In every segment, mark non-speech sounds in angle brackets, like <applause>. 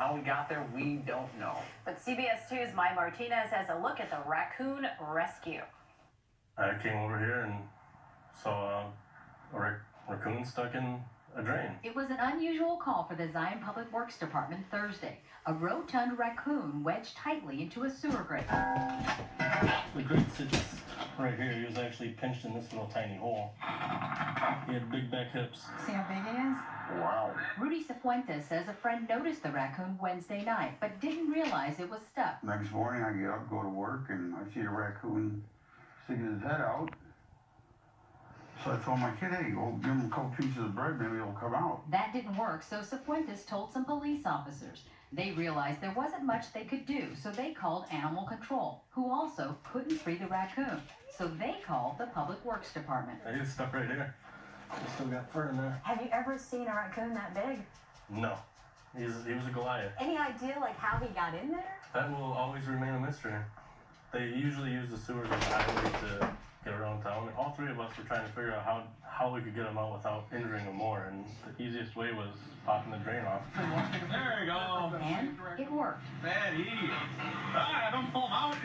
How we got there, we don't know. But CBS 2's Mai Martinez has a look at the raccoon rescue. I came over here and saw a rac- raccoon stuck in a drain. It was an unusual call for the Zion Public Works Department Thursday. A rotund raccoon wedged tightly into a sewer grate. The grate sits right here. He was actually pinched in this little tiny hole. He had big back hips. See how big it is? Wow. Rudy Cifuentes says a friend noticed the raccoon Wednesday night, but didn't realize it was stuck. Next morning, I get up, go to work, and I see the raccoon sticking his head out. So I told my kid, hey, go give him a couple pieces of bread, maybe he'll come out. That didn't work, so Cifuentes told some police officers. They realized there wasn't much they could do, so they called animal control, who also couldn't free the raccoon. So they called the Public Works Department. He was stuck right here. He still got fur in there. Have you ever seen a raccoon that big? No. He's, he was a Goliath. Any idea like how he got in there? That will always remain a mystery. They usually use the sewers as a highway to get around town. And all three of us were trying to figure out how, how we could get him out without injuring him more. And the easiest way was popping the drain off. There you go. And it worked. Bad E. Ah, don't pull him out.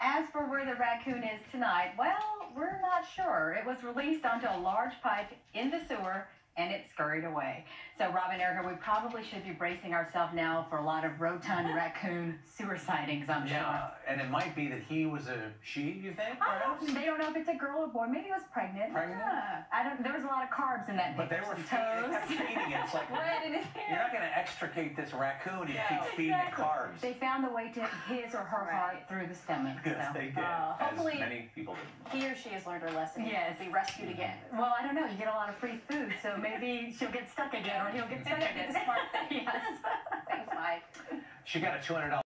As for where the raccoon is tonight, well, we're not sure. It was released onto a large pipe in the sewer and it scurried away. So, Robin Erica, we probably should be bracing ourselves now for a lot of rotund <laughs> raccoon sewer sightings, I'm Yeah, sure. and it might be that he was a she, you think, I perhaps? don't, they don't know if it's a girl or boy. Maybe it was pregnant. Pregnant? Yeah. I don't. There was a lot of carbs in that. But they were Some feeding, they kept toast. feeding it. It's <laughs> like, in his you're not going to extricate this raccoon if you No, keep feeding it carbs. They found the way to his or her heart through the stomach. Yes, so. they did. Uh, as hopefully, many people did. He or she has learned her lesson. Yes. Be rescued again. well, I don't know. You get a lot of free food, so maybe she'll get stuck again, or he'll get <laughs> stuck again. Smart thing. <laughs> yes. Thanks, Mike. She got a $200